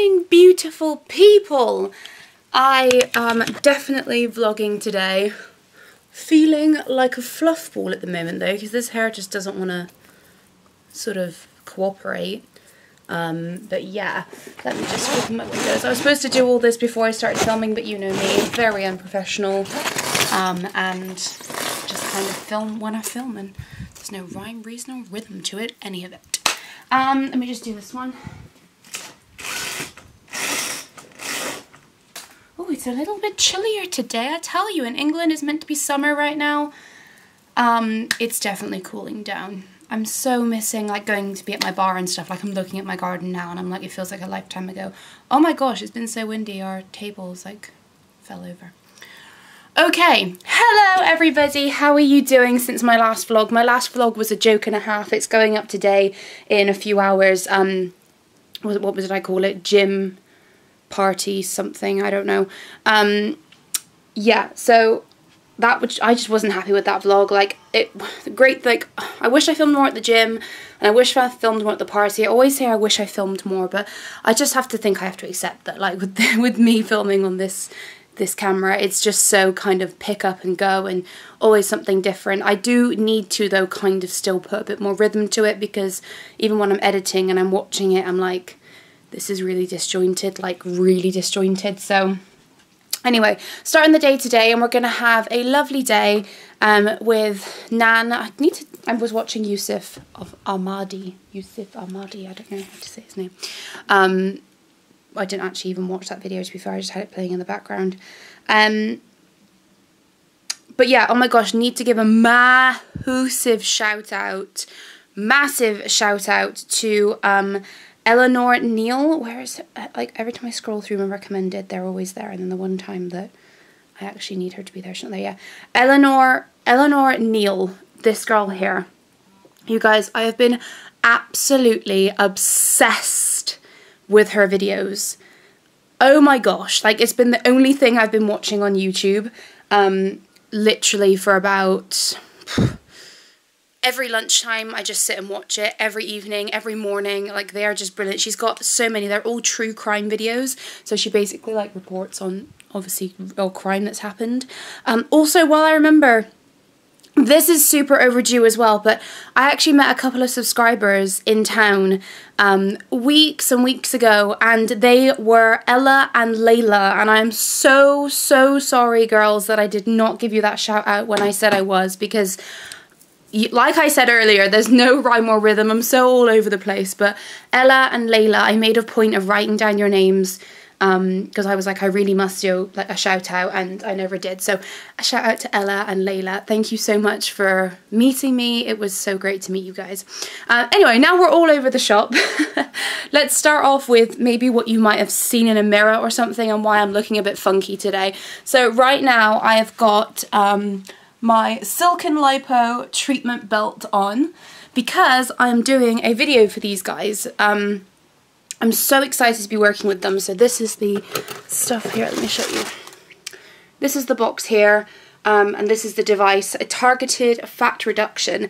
morning, beautiful people. I am definitely vlogging today. Feeling like a fluff ball at the moment though, because this hair just doesn't want to sort of cooperate. Um, but yeah, let me just open my windows. I was supposed to do all this before I started filming, but you know me, very unprofessional. Um, and just kind of film when I film, and there's no rhyme, reason, or rhythm to it, any of it. Um, let me just do this one. It's a little bit chillier today, I tell you. In England, is meant to be summer right now. Um, it's definitely cooling down. I'm so missing like going to be at my bar and stuff. Like I'm looking at my garden now and I'm like, it feels like a lifetime ago. Oh my gosh, it's been so windy. Our tables like fell over. Okay, hello everybody, how are you doing since my last vlog? My last vlog was a joke and a half, it's going up today in a few hours, um, what, was did I call it, gym party something, I don't know. Um, yeah, so that which I just wasn't happy with that vlog. Like it, great. Like I wish I filmed more at the gym, and I wish I filmed more at the party. I always say I wish I filmed more, but I just have to think I have to accept that. Like with with me filming on this this camera, it's just so kind of pick up and go, and always something different. I do need to though kind of still put a bit more rhythm to it because even when I'm editing and I'm watching it, I'm like, this is really disjointed, like really disjointed. So Anyway, starting the day today, and we're going to have a lovely day um, with Nan. I need to. I was watching Yusuf of Ahmadi. Yusuf Ahmadi. I don't know how to say his name. Um, I didn't actually even watch that video. To be fair, I just had it playing in the background. Um, but yeah, oh my gosh, need to give a massive shout out, massive shout out to um, Eleanor Neale, where is it? Uh, like every time I scroll through my recommended, they're always there, and then the one time that I actually need her to be there, not there. Yeah, Eleanor Eleanor Neale, this girl here. You guys, I have been absolutely obsessed with her videos. Oh my gosh, like it's been the only thing I've been watching on YouTube, um, literally for about every lunchtime I just sit and watch it every evening, every morning. Like they are just brilliant. She's got so many. They're all true crime videos. So she basically like reports on obviously real crime that's happened. Um, also, while I remember. This is super overdue as well, but I actually met a couple of subscribers in town um, weeks and weeks ago, and they were Ella and Layla, and I'm so, so sorry, girls, that I did not give you that shout out when I said I was, because like I said earlier, there's no rhyme or rhythm. I'm so all over the place. But Ella and Layla, I made a point of writing down your names because um, I was like, I really must do like a shout out, and I never did. So a shout out to Ella and Layla. Thank you so much for meeting me. It was so great to meet you guys. Uh, anyway, now we're all over the shop. Let's start off with maybe what you might have seen in a mirror or something, and why I'm looking a bit funky today. So right now I have got. Um, my Silk'n Lipo treatment belt on because I'm doing a video for these guys. Um, I'm so excited to be working with them. So this is the stuff here. Let me show you. This is the box here. Um, and this is the device, a targeted fat reduction.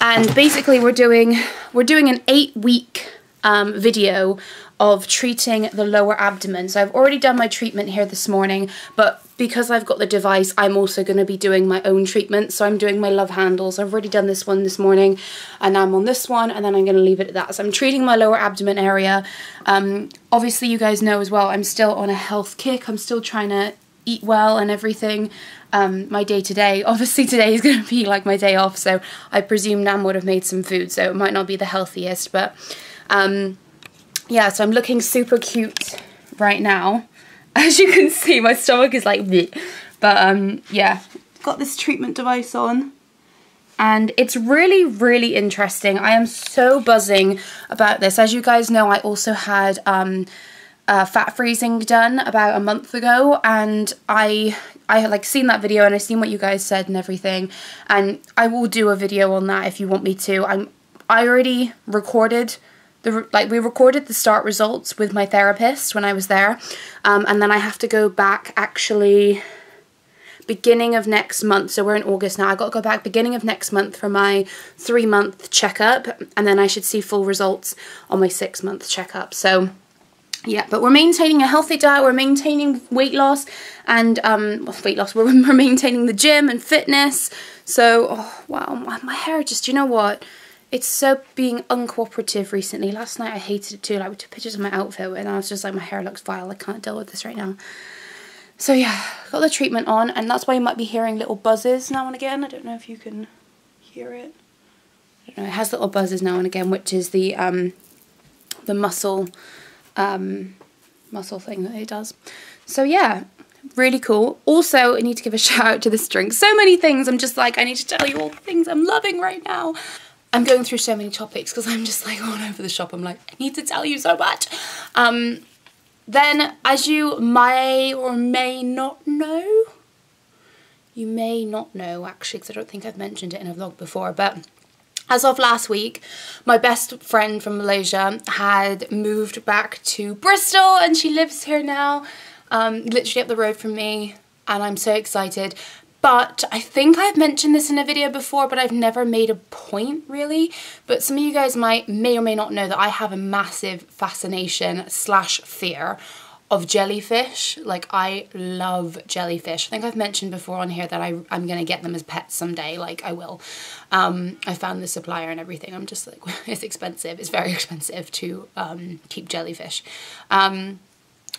And basically we're doing, we're doing an eight week um, video of treating the lower abdomen. So I've already done my treatment here this morning, but because I've got the device, I'm also going to be doing my own treatment. So I'm doing my love handles. I've already done this one this morning and I'm on this one and then I'm going to leave it at that. So I'm treating my lower abdomen area. Um, obviously you guys know as well, I'm still on a health kick. I'm still trying to eat well and everything. Um, my day to day. Obviously today is going to be like my day off. So I presume Nam would have made some food. So it might not be the healthiest, but um, yeah, so I'm looking super cute right now. As you can see, my stomach is like, Bleh. but um, yeah, got this treatment device on and it's really, really interesting. I am so buzzing about this. As you guys know, I also had um, uh, fat freezing done about a month ago and I I had like seen that video and I seen what you guys said and everything and I will do a video on that if you want me to. I'm I already recorded the like we recorded the start results with my therapist when I was there um, and then I have to go back actually beginning of next month so we're in August now I got to go back beginning of next month for my three month checkup and then I should see full results on my six month checkup so yeah, but we're maintaining a healthy diet, we're maintaining weight loss and um, well, weight loss, we're, we're maintaining the gym and fitness. So, oh, wow, my, my hair just, you know what? It's so being uncooperative recently. Last night I hated it too. Like, we took pictures of my outfit and I was just like, my hair looks vile. I can't deal with this right now. So yeah, got the treatment on and that's why you might be hearing little buzzes now and again. I don't know if you can hear it. I don't know, it has little buzzes now and again, which is the um, the muscle um, muscle thing that it does. So yeah, really cool. Also, I need to give a shout out to this drink. So many things. I'm just like, I need to tell you all the things I'm loving right now. I'm going through so many topics because I'm just like all over the shop. I'm like, I need to tell you so much. Um, then, as you may or may not know, you may not know actually, because I don't think I've mentioned it in a vlog before, but as of last week, my best friend from Malaysia had moved back to Bristol and she lives here now, um, literally up the road from me, and I'm so excited. But I think I've mentioned this in a video before, but I've never made a point really. But some of you guys might may or may not know that I have a massive fascination slash fear of jellyfish. Like I love jellyfish. I think I've mentioned before on here that I, I'm to get them as pets someday. Like I will. Um, I found the supplier and everything. I'm just like, it's expensive. It's very expensive to um, keep jellyfish. Um,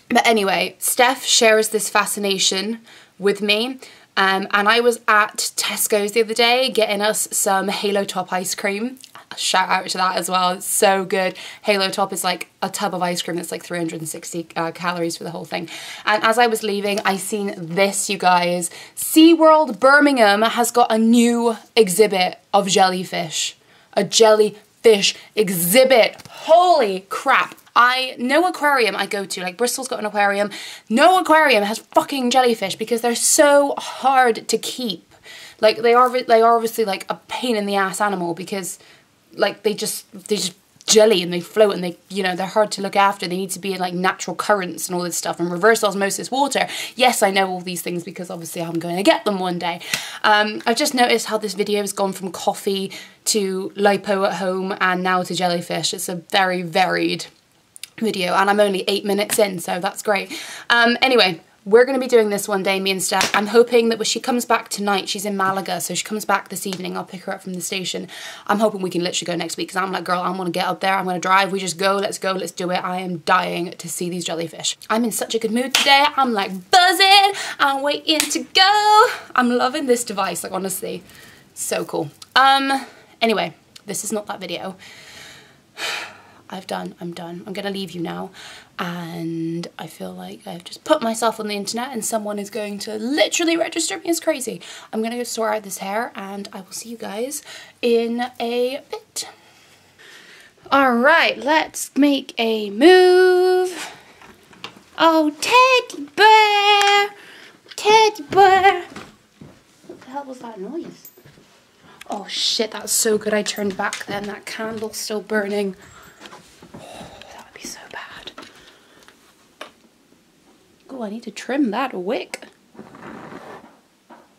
but anyway, Steph shares this fascination with me. Um, and I was at Tesco's the other day getting us some Halo Top ice cream shout out to that as well. It's so good. Halo Top is like a tub of ice cream that's like 360 uh, calories for the whole thing. And as I was leaving, I seen this, you guys. SeaWorld Birmingham has got a new exhibit of jellyfish. A jellyfish exhibit. Holy crap. I no aquarium I go to, like Bristol's got an aquarium, no aquarium has fucking jellyfish because they're so hard to keep. Like they are they are obviously like a pain in the ass animal because like they just they just jelly and they float and they you know they're hard to look after. They need to be in like natural currents and all this stuff and reverse osmosis water. Yes i know all these things because obviously i'm going to get them one day. Um, i've just noticed how this video has gone from coffee to lipo at home and now to jellyfish. It's a very varied video and i'm only eight minutes in so that's great um, anyway we're going to be doing this one day, me and Steph. I'm hoping that when she comes back tonight, she's in Malaga, so she comes back this evening. I'll pick her up from the station. I'm hoping we can literally go next week because I'm like, girl, I want to get up there. I'm going to drive. We just go. Let's go. Let's do it. I am dying to see these jellyfish. I'm in such a good mood today. I'm like buzzing. I'm waiting to go. I'm loving this device, like honestly. So cool. Um. Anyway, this is not that video. I've done, I'm done. I'm gonna leave you now. And I feel like I've just put myself on the internet and someone is going to literally register me as crazy. I'm gonna go sort out this hair and I will see you guys in a bit. All right, let's make a move. Oh, teddy bear, teddy bear. What the hell was that noise? Oh shit, that's so good. I turned back then. That candle's still burning. Oh, I need to trim that wick.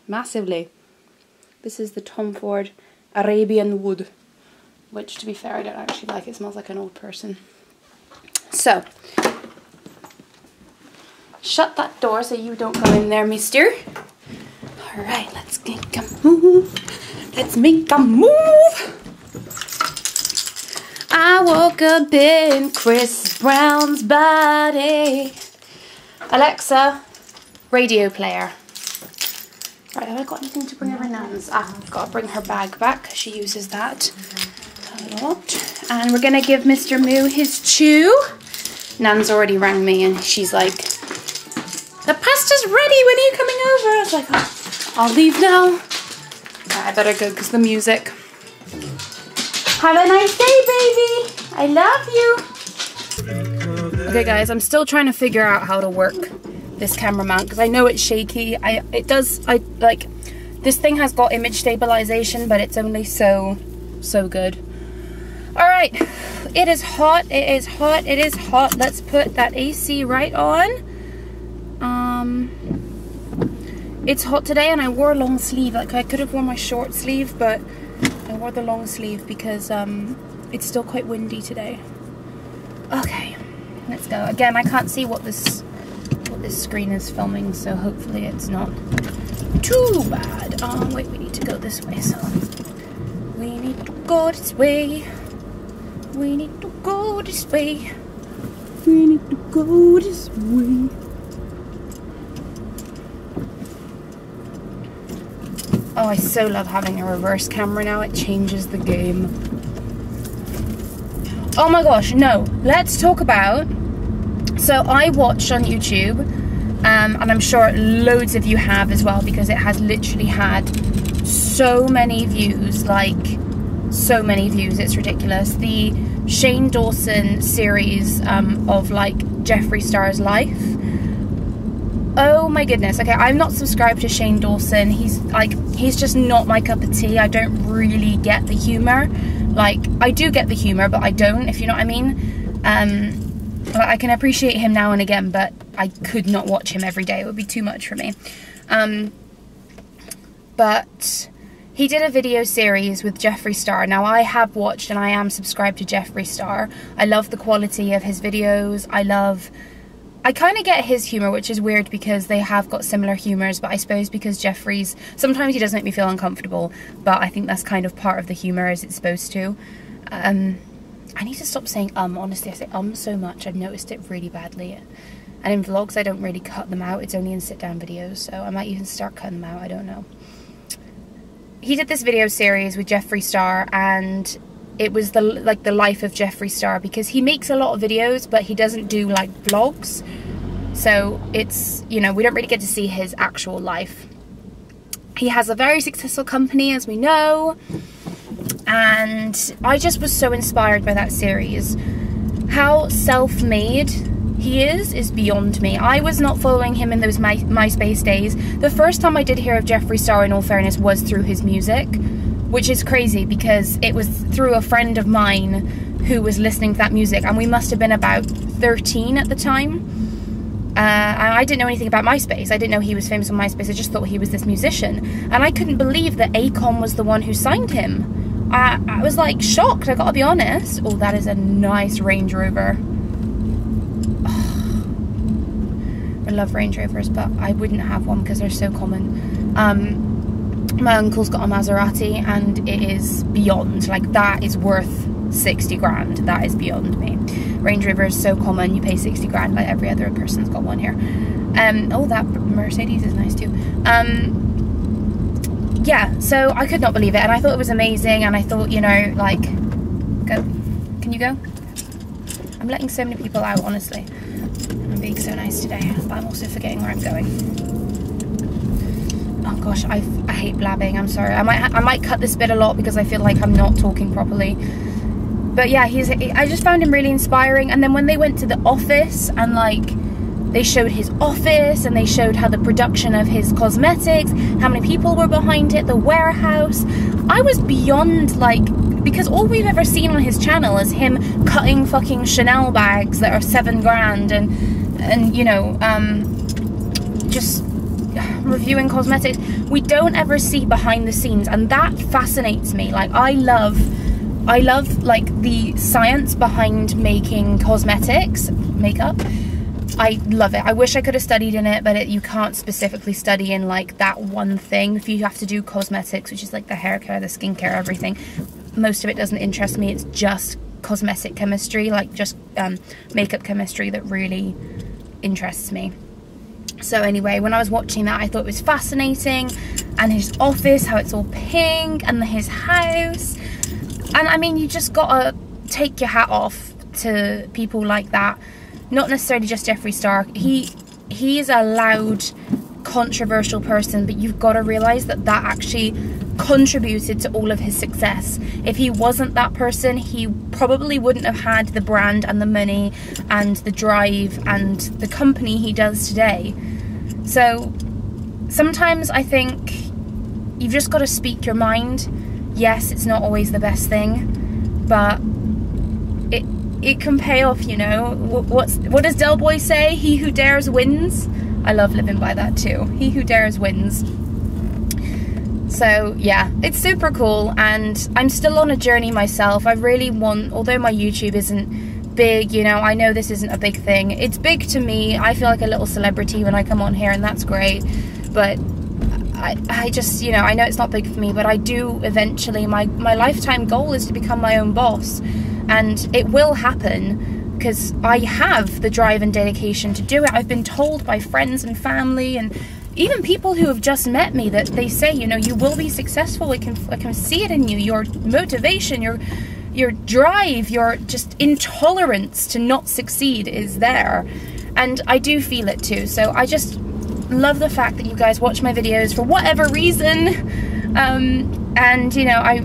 Massively. This is the Tom Ford Arabian Wood. Which, to be fair, I don't actually like. It smells like an old person. So, shut that door so you don't go in there, mister. Alright, let's make a move. Let's make a move. I woke up in Chris Brown's body. Alexa, radio player. Right, have I got anything to bring her Nan's? Ah, I've got to bring her bag back. She uses that a lot. And we're going to give Mr. Moo his chew. Nan's already rang me and she's like, the pasta's ready, when are you coming over? I was like, oh, I'll leave now. I better go because the music. Have a nice day, baby. I love you. Okay guys, I'm still trying to figure out how to work this camera mount because I know it's shaky. I It does, I like, this thing has got image stabilization, but it's only so, so good. All right, it is hot, it is hot, it is hot. Let's put that AC right on. Um, it's hot today and I wore a long sleeve. Like I could have worn my short sleeve, but I wore the long sleeve because um, it's still quite windy today. Okay let's go. Again, I can't see what this what this screen is filming, so hopefully it's not too bad. Oh, wait, we need to go this way, so we need to go this way. We need to go this way. We need to go this way. Oh, I so love having a reverse camera now. It changes the game. Oh my gosh, no. Let's talk about. So I watch on YouTube, um, and I'm sure loads of you have as well because it has literally had so many views like, so many views. It's ridiculous. The Shane Dawson series um, of like Jeffree Star's life Oh my goodness. Okay, I'm not subscribed to Shane Dawson. He's like he's just not my cup of tea. I don't really get the humor. Like I do get the humor, but I don't, if you know what I mean. Um like, I can appreciate him now and again, but I could not watch him every day. It would be too much for me. Um but he did a video series with Jeffree Star. Now I have watched and I am subscribed to Jeffree Star. I love the quality of his videos. I love I kind of get his humour, which is weird because they have got similar humours, but I suppose because Jeffree's, sometimes he does make me feel uncomfortable, but I think that's kind of part of the humour as it's supposed to. Um, I need to stop saying um, honestly, I say um so much, I've noticed it really badly. And in vlogs, I don't really cut them out, it's only in sit-down videos, so I might even start cutting them out, I don't know. He did this video series with Jeffree Star, and it was the like the life of Jeffree Star because he makes a lot of videos but he doesn't do like vlogs. So it's you know we don't really get to see his actual life. He has a very successful company as we know and I just was so inspired by that series how self-made he is is beyond me. I was not following him in those My MySpace days. The first time I did hear of Jeffree Star in all fairness was through his music which is crazy because it was through a friend of mine who was listening to that music, and we must have been about 13 at the time. Uh, I didn't know anything about MySpace. I didn't know he was famous on MySpace. I just thought he was this musician. And I couldn't believe that Akon was the one who signed him. I, I was like shocked, I gotta be honest. Oh, that is a nice Range Rover. Oh, I love Range Rovers, but I wouldn't have one because they're so common. Um, my uncle's got a Maserati and it is beyond like that is worth 60 grand that is beyond me Range Rover is so common you pay 60 grand like every other person's got one here um oh that Mercedes is nice too um yeah so I could not believe it and I thought it was amazing and I thought you know like go can you go I'm letting so many people out honestly I'm being so nice today but I'm also forgetting where I'm going oh gosh, I, I hate blabbing. I'm sorry. I might I might cut this bit a lot because I feel like I'm not talking properly. But yeah, he's. I just found him really inspiring. And then when they went to the office and like they showed his office and they showed how the production of his cosmetics, how many people were behind it, the warehouse. I was beyond like because all we've ever seen on his channel is him cutting fucking Chanel bags that are seven grand and and you know um, just reviewing cosmetics, we don't ever see behind the scenes and that fascinates me. Like I love I love like the science behind making cosmetics, makeup. I love it. I wish I could have studied in it, but it, you can't specifically study in like that one thing. If you have to do cosmetics, which is like the hair care, the skincare, everything, most of it doesn't interest me. It's just cosmetic chemistry, like just um, makeup chemistry that really interests me. So anyway, when I was watching that, I thought it was fascinating. And his office, how it's all pink, and his house. And I mean, you just gotta take your hat off to people like that. Not necessarily just Jeffree Star. He he is a loud, controversial person, but you've got to realize that that actually contributed to all of his success. If he wasn't that person, he probably wouldn't have had the brand and the money and the drive and the company he does today. So sometimes I think you've just got to speak your mind. Yes, it's not always the best thing, but it it can pay off, you know. What's what does Del Boy say? He who dares wins. I love living by that too. He who dares wins. So yeah, it's super cool and I'm still on a journey myself. I really want, although my YouTube isn't big, you know. I know this isn't a big thing. It's big to me. I feel like a little celebrity when I come on here, and that's great. But I, I just, you know, I know it's not big for me, but I do eventually. My, my lifetime goal is to become my own boss. And it will happen because I have the drive and dedication to do it. I've been told by friends and family and even people who have just met me that they say, you know, you will be successful. I can, I can see it in you. Your motivation, your your drive, your just intolerance to not succeed is there. And I do feel it too. So I just love the fact that you guys watch my videos for whatever reason. Um, and you know, I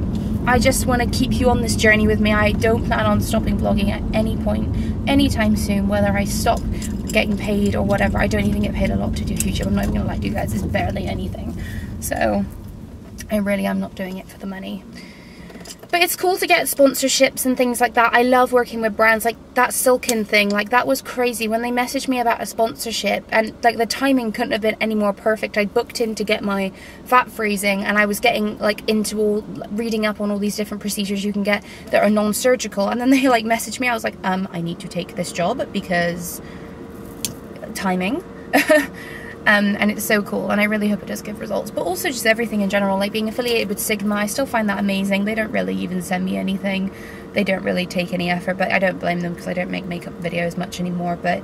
I just want to keep you on this journey with me. I don't plan on stopping vlogging at any point, anytime soon, whether I stop getting paid or whatever. I don't even get paid a lot to do YouTube. I'm not even gonna lie to you guys, it's barely anything. So I really am not doing it for the money. But it's cool to get sponsorships and things like that. I love working with brands like that Silk'n thing. Like that was crazy when they messaged me about a sponsorship and like the timing couldn't have been any more perfect. I booked in to get my fat freezing and I was getting like into all reading up on all these different procedures you can get that are non-surgical and then they like messaged me. I was like, um, I need to take this job because timing. Um, and it's so cool and I really hope it does give results. But also just everything in general like being affiliated with Sigma I still find that amazing. They don't really even send me anything. They don't really take any effort but I don't blame them because I don't make makeup videos much anymore but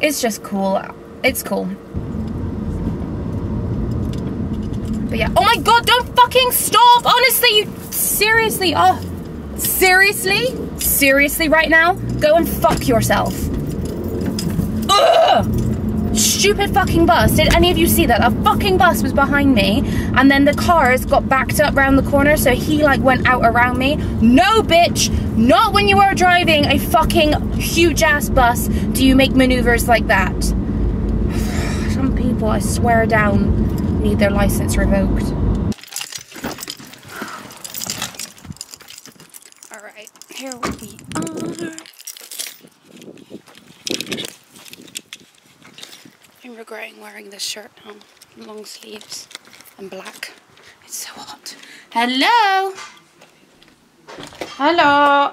it's just cool. It's cool. But yeah. Oh my god don't fucking stop! Honestly you seriously oh seriously? Seriously right now? Go and fuck yourself. Ugh! Stupid fucking bus. Did any of you see that? A fucking bus was behind me and then the cars got backed up around the corner so he like went out around me. No bitch, not when you are driving a fucking huge ass bus do you make maneuvers like that. Some people, I swear down, need their license revoked. Alright, here we are. I'm regretting wearing this shirt now. Long sleeves and black. It's so hot. Hello! Hello!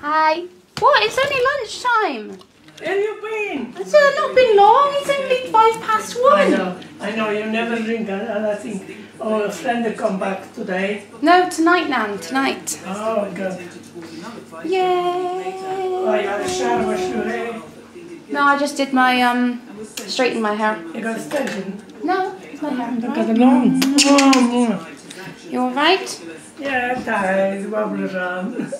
Hi. What? It's only lunchtime. Where you been? It's uh, not been long. It's only five past one. I know, I know, you never drink, and and I think, oh, a friend will come back today. No, tonight, Nan. Tonight. Oh, God. Yay! Oh, you had a shower, sure? No, I just did my um, straighten my hair. You got a extension? No, it's my hair. Look at the long. You alright? yeah, tired, wobble around.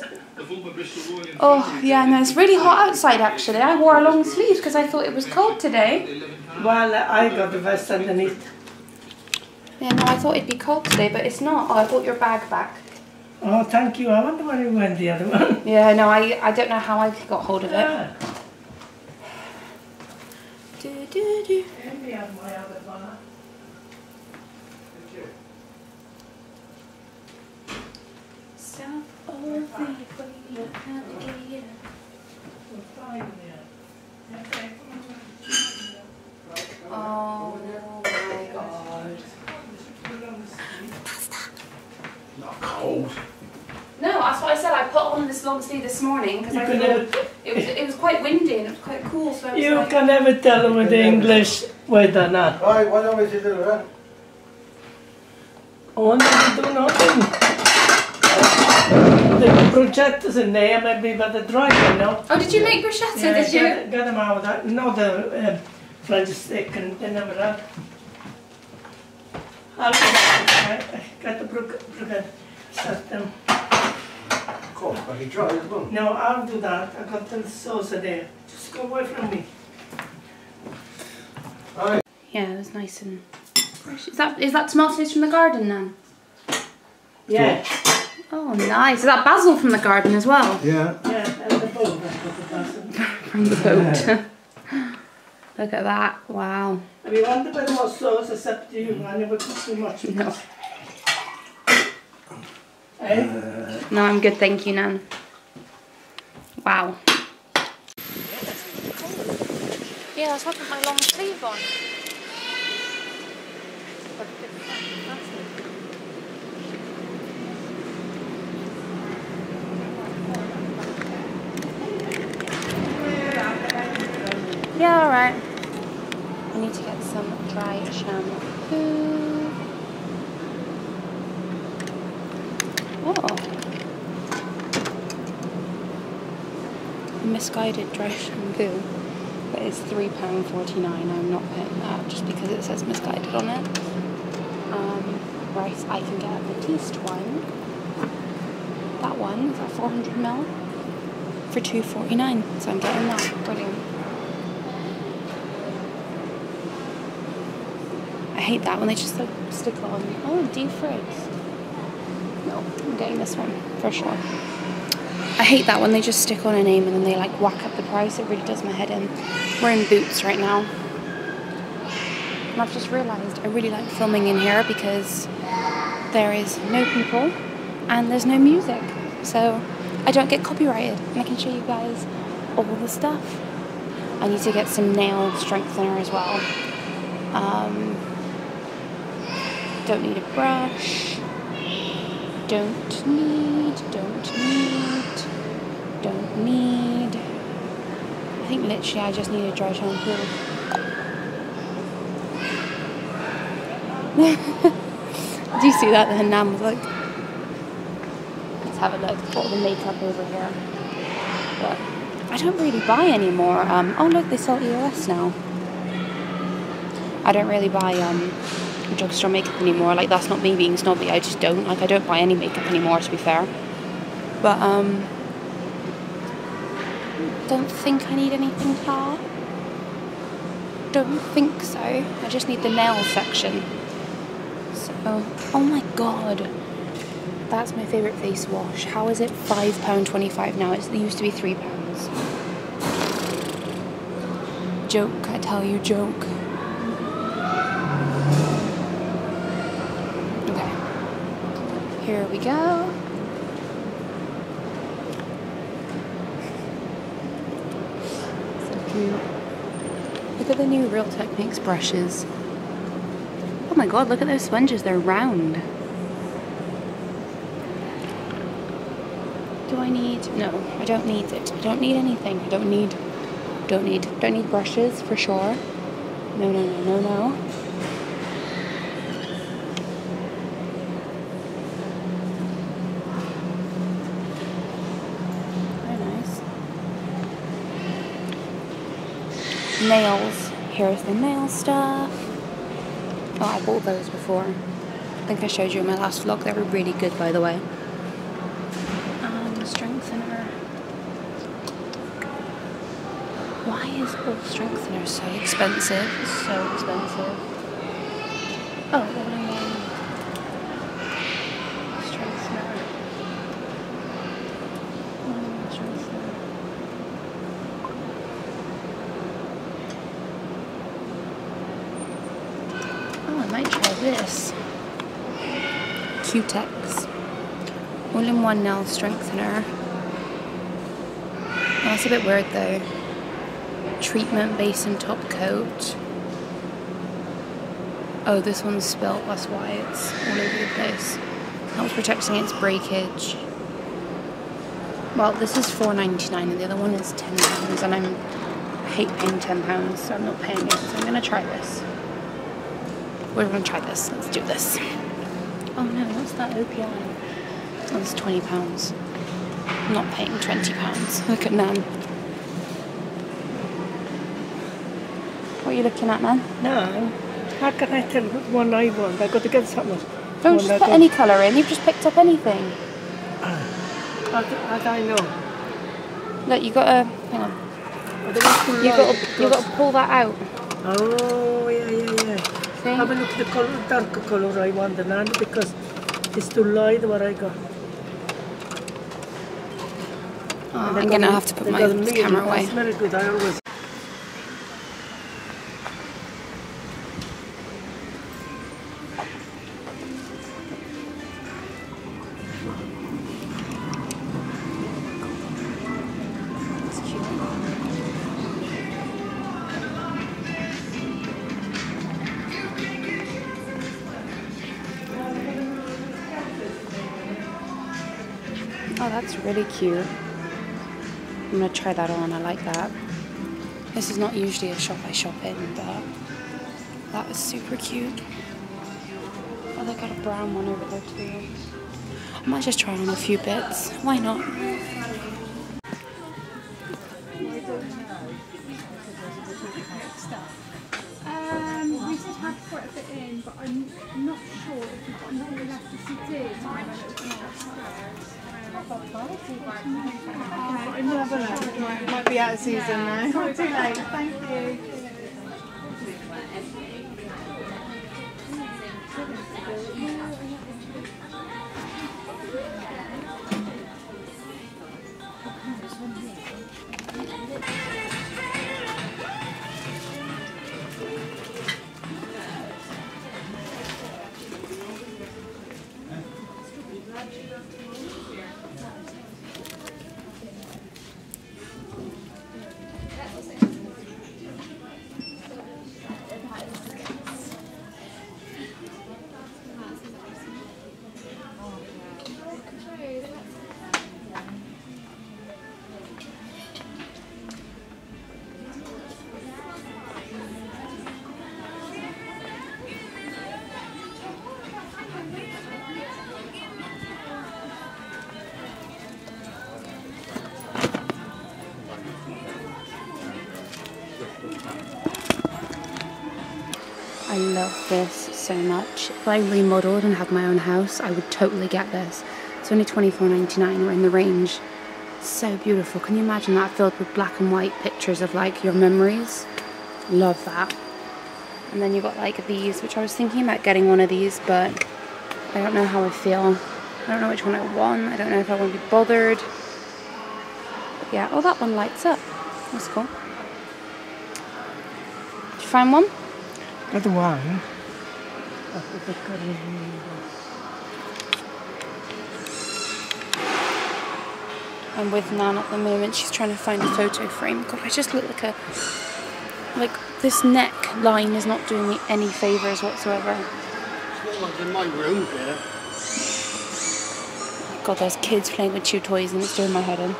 Oh, yeah, no, it's really hot outside actually. I wore a long sleeve because I thought it was cold today. Well, I got the vest underneath. Yeah, no, I thought it'd be cold today, but it's not. Oh, I brought your bag back. Oh, thank you. I wonder where you went, the other one. Yeah, no, I, I don't know how I got hold of it. Ah, do, do. let my other one. South of the equator, navigator. We're fine there. Okay. Oh my god. Not cold. No, that's what I said. I put on this long sleeve this morning because You I can thought never, it was it was quite windy and it was quite cool. So I was you like, can never tell them with the English whether or not. Right, why don't we do that? I want them to do nothing. The projectors in there, maybe by the driver, no? oh, did you make bruschetta? Yeah, did you? Get, get them out. I know the uh, French stick and they never have. I'll get, get the brook, brook, set them. Come, I can try as well. No, I'll do that. I got the sauce there. Just go away from me. Alright. Yeah, it was nice and fresh. Is that is that tomatoes from the garden then? Yeah, Oh, nice. Is that basil from the garden as well? Yeah. yeah, and the boat. I got the basil. From the boat. Look at that. Wow. If you want a bit more sauce, it's up to you. I never cook too much. No. Eh? No, I'm good, thank you, Nan. Wow. Yeah, that's why I my long sleeve on. Yeah, alright. I need to get some dry shampoo. Oh. Missguided dry shampoo. Is £3.49. I'm not paying that just because it says Missguided on it. Um, right, I can get a Batiste one. That one at 400ml for 2.49. So I'm getting that. Brilliant. I hate that when they just like stick on. Oh, defrizz. No, I'm getting this one for sure. I hate that when they just stick on a name and then they like whack up the price. It really does my head in. We're in Boots right now. And I've just realised I really like filming in here because there is no people and there's no music. So I don't get copyrighted and I can show you guys all the stuff. I need to get some nail strengthener as well. Um, don't need a brush. Don't need, don't need, don't need. I think literally I just need a dry shampoo. Do you see that? The Nam was like, let's have a look at all the makeup over here. But I don't really buy anymore. Um, oh look, they sell EOS now. I don't really buy um, drugstore makeup anymore. Like that's not me being snobby. I just don't. Like I don't buy any makeup anymore. To be fair, but um, don't think I need anything here. Don't think so. I just need the nail section. So, oh my god, that's my favourite face wash. How is it five pound twenty five now? It used to be three pounds. Joke, I tell you, joke. Okay. Here we go. So cute. Look the new Real Techniques brushes. Oh my god, look at those sponges, they're round. Do I need, no, I don't need it. I don't need anything. I don't need, don't need, don't need brushes for sure. No, no, no, no, no. Very nice. Nails. Here's the nail stuff. Oh, I bought those before. I think I showed you in my last vlog. They were really good, by the way. Um, strengthener. Why is all strengthener so expensive? So expensive. Oh, all-in-one strengthener. All-in-one strengthener. Oh, I might try this. Q-Tex. All-in-one nail strengthener. That's a bit weird though. Treatment base and top coat. Oh, this one's spilt, that's why it's all over the place. Helps protect against breakage. Well, this is four ninety nine, and the other one is £10 and I'm I hate paying £10 so I'm not paying it. So I'm going to try this. We're going to try this. Let's do this. Oh no, what's that OPI? Oh, it's £20. I'm not paying £20. Look at Nan. What are you looking at, man? No. How can I tell which one I want? I've got to get something. Don't One just I put got- any colour in. You've just picked up anything. How, do- how do I know? Look, you got to. Hang on. Don't want You lie got to. You got to pull that out. Oh. See? Have a look at the color, darker color I want the land because it's too light what I got. Oh, I'm gonna have to put my got camera away. That's very good. I always. Oh, that's really cute. I'm gonna try that on. I like that. This is not usually a shop I shop in, but that is super cute. Oh, they got a brown one over there too. I might just try on a few bits. Why not? Might be out of season now. Not too late. Thank you. I so much. If I remodeled and had my own house, I would totally get this. It's only twenty four ninety nine. We're in the range. So beautiful. Can you imagine that filled with black and white pictures of like your memories? Love that. And then you've got like these, which I was thinking about getting one of these, but I don't know how I feel. I don't know which one I want. I don't know if I want to be bothered. But yeah, oh, that one lights up. That's cool. Did you find one? That one. I'm with Nan at the moment. She's trying to find a photo frame. God, I just look like a like this neck line is not doing me any favors whatsoever. It's not like in my room here. God, there's kids playing with chew toys and it's doing my head in.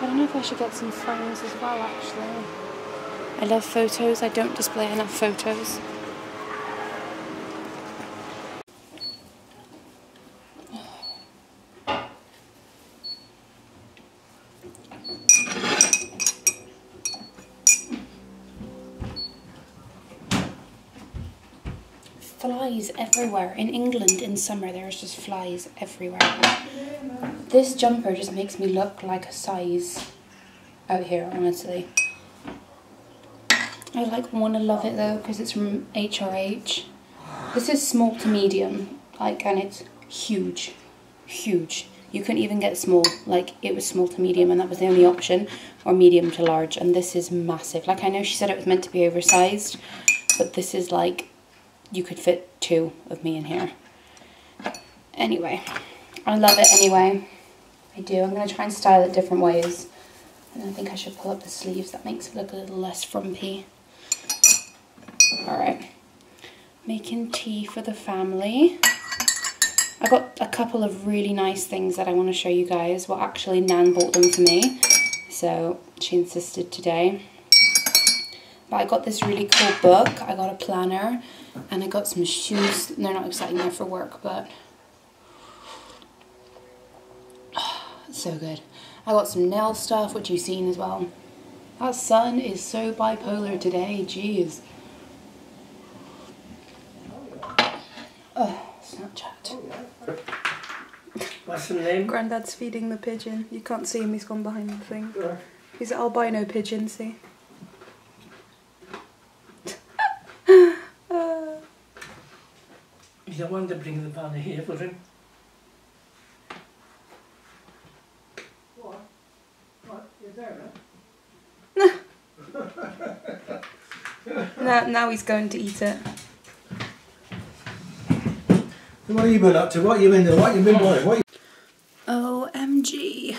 I don't know if I should get some frames as well. Actually, I love photos. I don't display enough photos. flies everywhere. In England in summer, there's just flies everywhere. This jumper just makes me look like a size out here, honestly. I like want to love it though because it's from HRH. This is small to medium, like, and it's huge, huge. You couldn't even get small, like it was small to medium and that was the only option, or medium to large, and this is massive. Like I know she said it was meant to be oversized, but this is like you could fit two of me in here. Anyway, I love it anyway. I do. I'm going to try and style it different ways. And I think I should pull up the sleeves. That makes it look a little less frumpy. Alright. Making tea for the family. I got a couple of really nice things that I want to show you guys. Well, actually, Nan bought them for me. So, she insisted today. But I got this really cool book. I got a planner and I got some shoes. They're not exciting there for work, but so good. I got some nail stuff, which you've seen as well. That sun is so bipolar today, jeez. Oh, Snapchat. What's the name? Grandad's feeding the pigeon. You can't see him, he's gone behind the thing. He's an albino pigeon, see? You don't want to bring the banner here for him. What? What? You're there, Now, now he's going to eat it. What have you been up to? What you been doing? What you been doing? What you... OMG.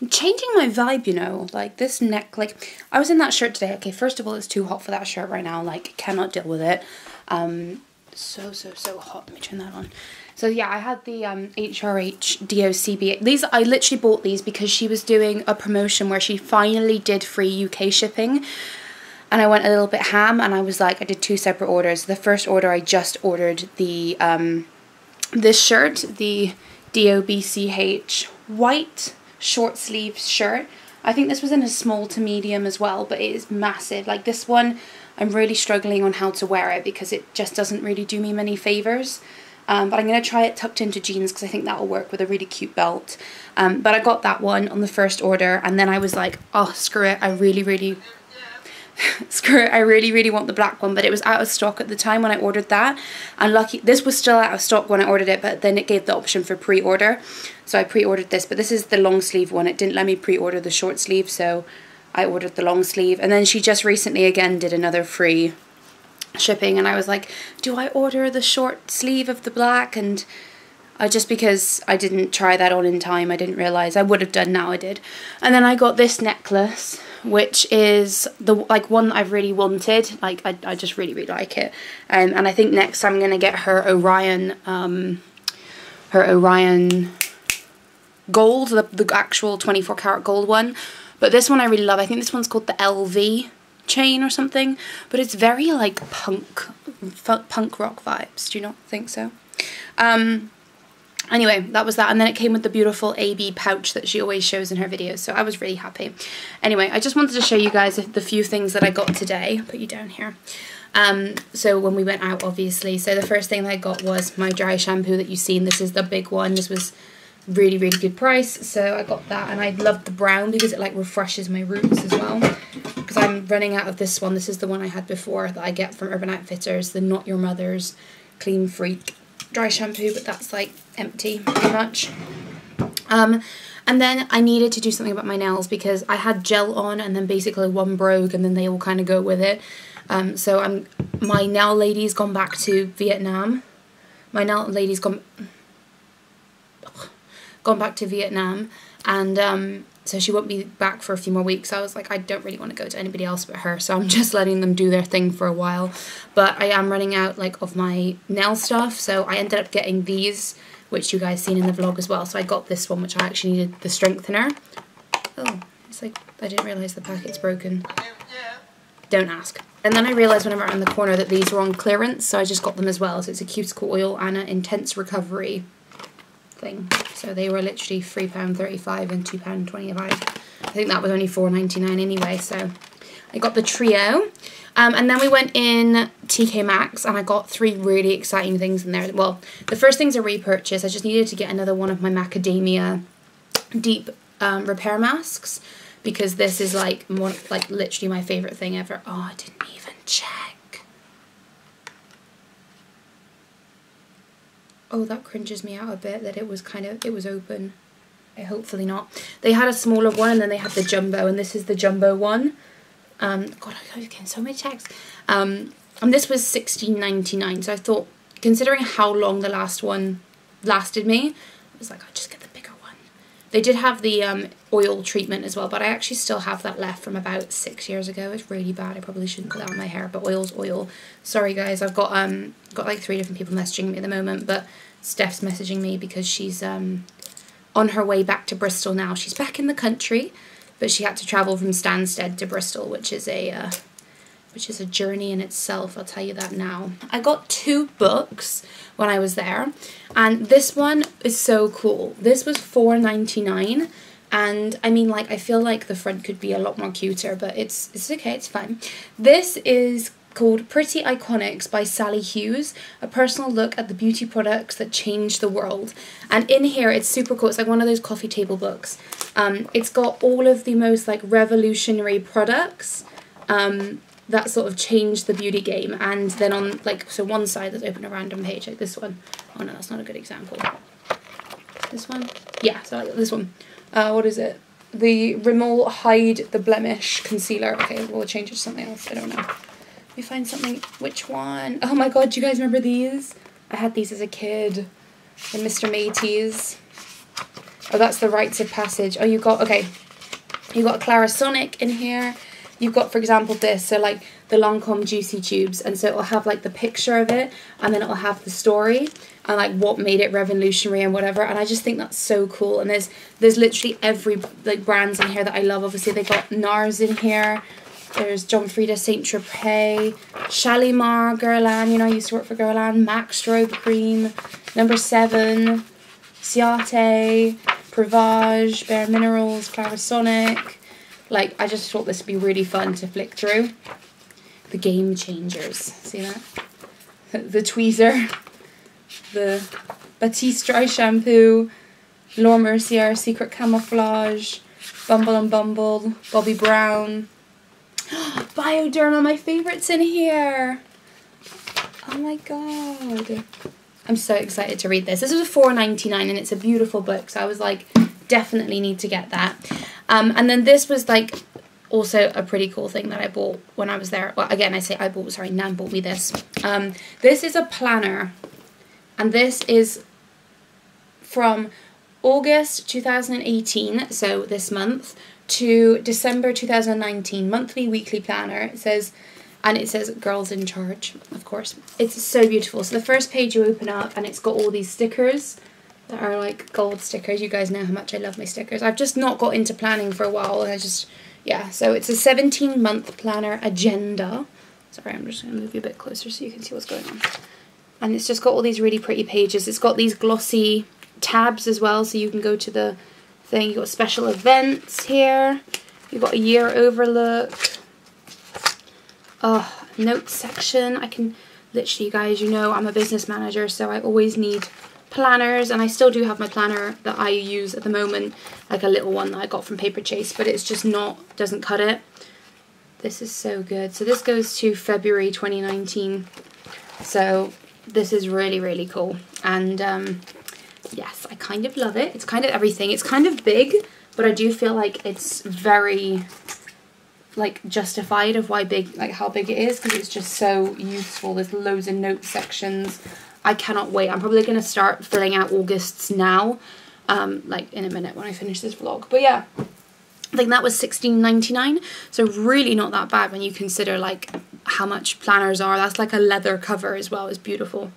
I'm changing my vibe, you know, like this neck, like I was in that shirt today. Okay, first of all, it's too hot for that shirt right now. Like, cannot deal with it. Um, so, so, so hot. Let me turn that on. So yeah, I had the um, HRH DOCB. These I literally bought these because she was doing a promotion where she finally did free UK shipping. And I went a little bit ham and I was like, I did two separate orders. The first order I just ordered the um, this shirt, the DOBCH white short sleeve shirt. I think this was in a small to medium as well, but it is massive. Like this one, I'm really struggling on how to wear it because it just doesn't really do me many favours. Um, but I'm going to try it tucked into jeans because I think that will work with a really cute belt. Um, but I got that one on the first order and then I was like, oh, screw it. I really, really, screw it. I really, really want the black one. But it was out of stock at the time when I ordered that. And lucky, this was still out of stock when I ordered it, but then it gave the option for pre-order. So I pre-ordered this, but this is the long sleeve one. It didn't let me pre-order the short sleeve, so I ordered the long sleeve. And then she just recently again did another free shipping and I was like, do I order the short sleeve of the black? And I just because I didn't try that on in time, I didn't realise I would have done now I did. And then I got this necklace, which is the like one I've really wanted. Like I, I just really, really like it. Um, and I think next I'm gonna get her Orion um her Orion gold, the, the actual 24 karat gold one. But this one I really love. I think this one's called the LV chain or something, but it's very like punk, punk rock vibes. Do you not think so? Um, anyway, that was that. And then it came with the beautiful AB pouch that she always shows in her videos. So I was really happy. Anyway, I just wanted to show you guys the few things that I got today. I'll put you down here. Um, so when we went out, obviously. So the first thing that I got was my dry shampoo that you've seen. This is the big one. This was really really good price so I got that. And I love the brown because it like refreshes my roots as well. Because I'm running out of this one. This is the one I had before that I get from Urban Outfitters the Not Your Mother's Clean Freak dry shampoo but that's like empty pretty much. Um and then I needed to do something about my nails because I had gel on and then basically one broke and then they all kind of go with it. Um so I'm my nail lady's gone back to Vietnam. My nail lady's gone gone back to Vietnam and um, so she won't be back for a few more weeks. I was like, I don't really want to go to anybody else but her, so I'm just letting them do their thing for a while. But I am running out like of my nail stuff, so I ended up getting these, which you guys seen in the vlog as well. So I got this one, which I actually needed the strengthener. Oh, it's like I didn't realise the packet's broken. Don't ask. And then I realised when I went around the corner that these were on clearance, so I just got them as well. So it's a cuticle oil and an intense recovery So they were literally £3.35 and £2.25. I think that was only $4.99 anyway, so I got the trio. Um, and then we went in TK Maxx and I got three really exciting things in there. Well, the first thing's a repurchase. I just needed to get another one of my macadamia deep um, repair masks because this is like more like literally my favorite thing ever. Oh, I didn't even check. Oh that cringes me out a bit that it was kind of it was open. Uh, hopefully not. They had a smaller one and then they had the jumbo and this is the jumbo one. Um god i was getting so many texts. Um and this was 16.99 so i thought considering how long the last one lasted me i was like i'll just get the bigger one they did have the um oil treatment as well but i actually still have that left from about six years ago. It's really bad. I probably shouldn't put that on my hair but oil's oil. Sorry guys. I've got um got like three different people messaging me at the moment but Steph's messaging me because she's um, on her way back to Bristol now. She's back in the country, but she had to travel from Stansted to Bristol, which is a uh, which is a journey in itself. I'll tell you that now. I got two books when I was there, and this one is so cool. This was four ninety nine. And I mean, like, I feel like the front could be a lot more cuter, but it's it's okay, it's fine. This is called Pretty Iconics by Sally Hughes, a personal look at the beauty products that changed the world. And in here, it's super cool. It's like one of those coffee table books. Um, it's got all of the most like revolutionary products um, that sort of changed the beauty game. And then on like, so one side, let's open a random page like this one. Oh no, that's not a good example. This one? Yeah, so like this one. Uh, what is it? The Rimmel Hide the Blemish Concealer. Okay, we'll change it to something else. I don't know me find something. Which one? Oh my god, do you guys remember these? I had these as a kid. The Mr. Matey. Oh, that's the rites of passage. Oh, you got, okay. You got Clarisonic in here. You've got, for example, this, so like the Lancome Juicy Tubes, and so it'll have like the picture of it, and then it'll have the story, and like what made it revolutionary and whatever, and I just think that's so cool, and there's, there's literally every, like, brands in here that I love, obviously they got NARS in here, there's John Frieda Saint Tropez, Shalimar Guerlain, you know, I used to work for Guerlain, Max Strobe Cream, number seven, Ciate, Privage, Bare Minerals, Clarisonic. Like, I just thought this would be really fun to flick through. The Game Changers. See that? The tweezer. The Batiste Dry Shampoo. Laura Mercier Secret Camouflage. Bumble and Bumble. Bobbi Brown. Bioderma, my favourites in here. Oh my god. I'm so excited to read this. This was a four ninety nine, and it's a beautiful book, so I was like, definitely need to get that. Um, and then this was like also a pretty cool thing that I bought when I was there. Well, again, I say I bought, sorry, Nan bought me this. Um, this is a planner, and this is from August 2018, so this month, to December 2019, monthly, weekly planner. It says, and it says girls in charge, of course. It's so beautiful. So the first page you open up and it's got all these stickers that are like gold stickers. You guys know how much I love my stickers. I've just not got into planning for a while and I just, yeah. So it's a 17 month planner agenda. Sorry, I'm just going to move you a bit closer so you can see what's going on. And it's just got all these really pretty pages. It's got these glossy tabs as well so you can go to the thing. You've got special events here. You've got a year overlook. Oh, notes section. I can literally, you guys, you know I'm a business manager, so I always need planners, and I still do have my planner that I use at the moment, like a little one that I got from Paperchase, but it's just not, doesn't cut it. This is so good. So this goes to February 2019. So this is really, really cool. And um, yes, I kind of love it. It's kind of everything. It's kind of big, but I do feel like it's very like justified of why big like how big it is because it's just so useful there's loads of note sections i cannot wait. I'm probably going to start filling out august's now um like in a minute when i finish this vlog. But yeah i think that was 16.99 so really not that bad when you consider like how much planners are. That's like a leather cover as well. It's beautiful.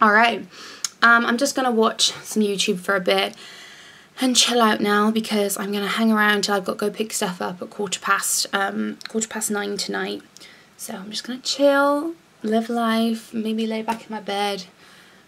All right. Um i'm just gonna watch some youtube for a bit and chill out now because I'm going to hang around till I've got to go pick stuff up at quarter past, um, quarter past nine tonight. So I'm just going to chill, live life, maybe lay back in my bed,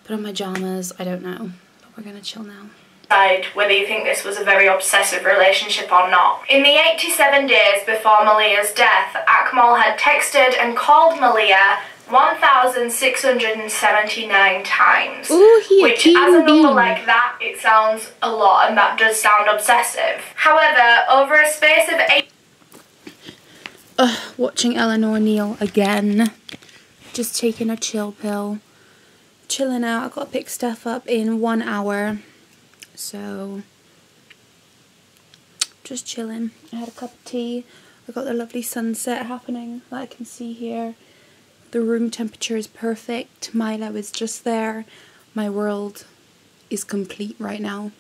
put on my jammers, I don't know. But we're going to chill now decide whether you think this was a very obsessive relationship or not. In the 87 days before Malia's death, Akmal had texted and called Malia 1,679 times. Ooh, he which, as a number like that, it sounds a lot and that does sound obsessive. However, over a space of eight. Ugh, watching Eleanor Neale again. Just taking a chill pill. Chilling out. I've got to pick stuff up in one hour. So, just chilling. I had a cup of tea. I've got the lovely sunset happening that I can see here. The room temperature is perfect. Milo is just there. My world is complete right now,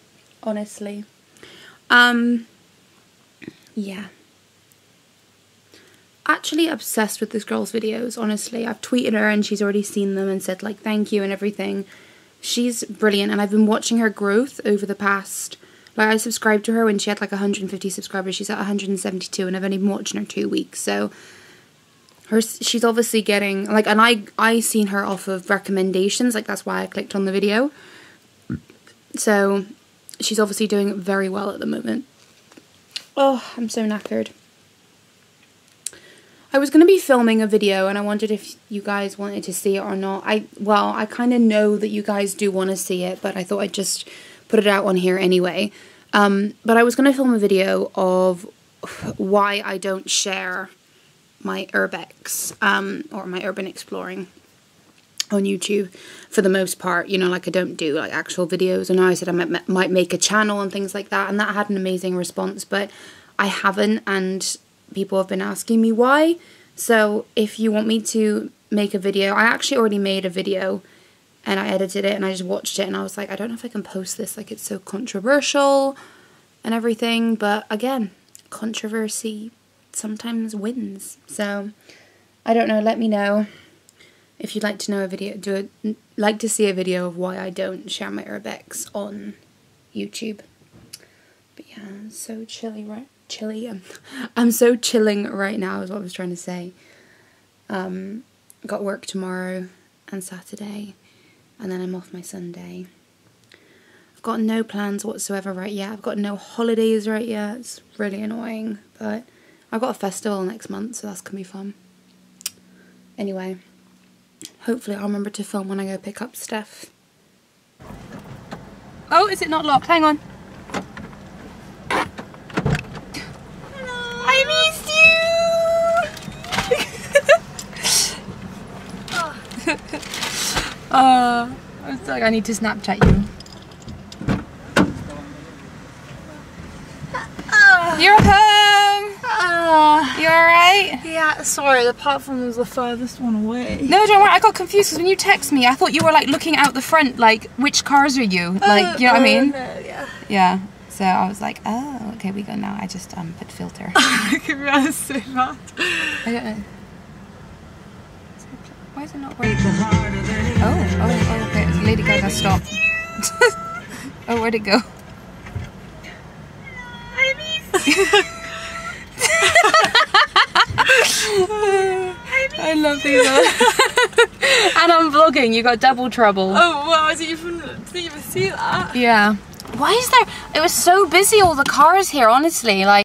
honestly. Um, yeah. Actually obsessed with this girl's videos, honestly. I've tweeted her and she's already seen them and said like thank you and everything. She's brilliant and I've been watching her growth over the past like I subscribed to her when she had like 150 subscribers. She's at 172 and I've only been watching her 2 weeks. So her she's obviously getting like and I I seen her off of recommendations like that's why I clicked on the video so she's obviously doing very well at the moment oh I'm so knackered I was going to be filming a video and I wondered if you guys wanted to see it or not I well I kind of know that you guys do want to see it but I thought I'd just put it out on here anyway um, but I was going to film a video of why I don't share my urbex um, or my urban exploring on YouTube for the most part. You know, like I don't do like actual videos. And I said I might, might make a channel and things like that, and that had an amazing response, but I haven't, and people have been asking me why. So if you want me to make a video, I actually already made a video and I edited it and I just watched it and I was like, I don't know if I can post this, like it's so controversial and everything. But again, controversy sometimes wins. So I don't know. Let me know if you'd like to know a video. Do a, like to see a video of why I don't share my urbex on YouTube. But yeah, so chilly right chilly. Um, I'm so chilling right now is what I was trying to say. Um got work tomorrow and Saturday and then I'm off my Sunday. I've got no plans whatsoever right yet. I've got no holidays right yet. It's really annoying, but I've got a festival next month, so that's gonna be fun. Anyway, hopefully I'll remember to film when I go pick up Steph. Oh, is it not locked? Hang on. I missed you! Uh, I was like, I need to Snapchat you. You're home! You alright? Yeah, sorry, the platform was the furthest one away. No, don't worry. I got confused because when you text me, I thought you were like looking out the front, like which cars are you? Like, you know what I mean? yeah. Yeah. So I was like, oh, okay, we go now. I just um put filter. I can be honest, so bad. I don't know. Why is it not working? Oh, oh, oh, okay. Lady Gaga, stop. oh, where'd it go? I love these. and I'm vlogging. You got double trouble. Oh, well, I didn't even, didn't even see that. Yeah. Why is there? It was so busy. All the cars here. Honestly, like.